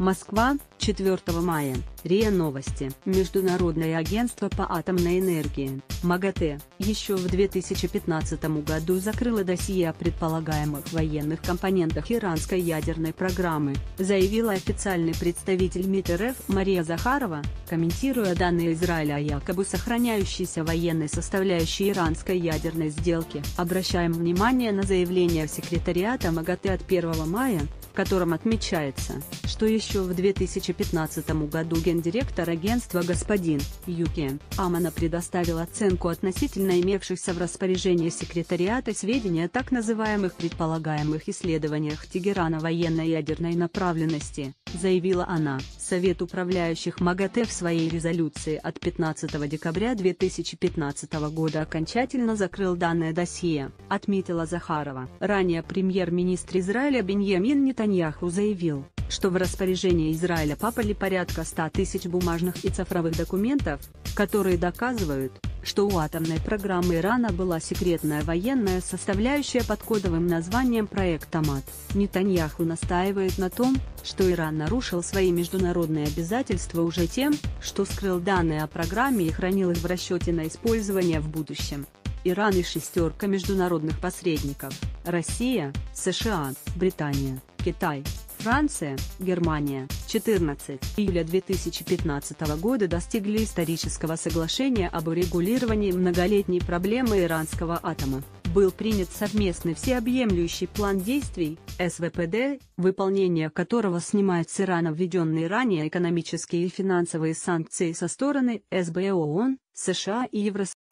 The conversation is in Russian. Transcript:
Москва, 4 мая. РИА Новости. Международное агентство по атомной энергии, МАГАТЭ, еще в 2015 году закрыло досье о предполагаемых военных компонентах иранской ядерной программы, заявила официальный представитель МИД РФ Мария Захарова, комментируя данные Израиля о якобы сохраняющейся военной составляющей иранской ядерной сделки. Обращаем внимание на заявление секретариата МАГАТЭ от 1 мая, в котором отмечается, что еще в 2015 году гендиректор агентства господин Юки Амана предоставил оценку относительно имевшихся в распоряжении секретариата сведений о так называемых предполагаемых исследованиях Тегерана военно-ядерной направленности, заявила она. Совет управляющих МАГАТЭ в своей резолюции от 15 декабря 2015 года окончательно закрыл данное досье, отметила Захарова. Ранее премьер-министр Израиля Беньямин Нетаньяху заявил, что в распоряжение Израиля попали порядка 100 тысяч бумажных и цифровых документов, которые доказывают, что у атомной программы Ирана была секретная военная составляющая под кодовым названием «Проект Амат». Нетаньяху настаивает на том, что Иран нарушил свои международные обязательства уже тем, что скрыл данные о программе и хранил их в расчете на использование в будущем. Иран и шестерка международных посредников – Россия, США, Британия, Китай, Франция, Германия, 14 июля 2015 года достигли исторического соглашения об урегулировании многолетней проблемы иранского атома. Был принят совместный всеобъемлющий план действий, СВПД, выполнение которого снимает с Ирана введенные ранее экономические и финансовые санкции со стороны СБ ООН, США и Евросоюза.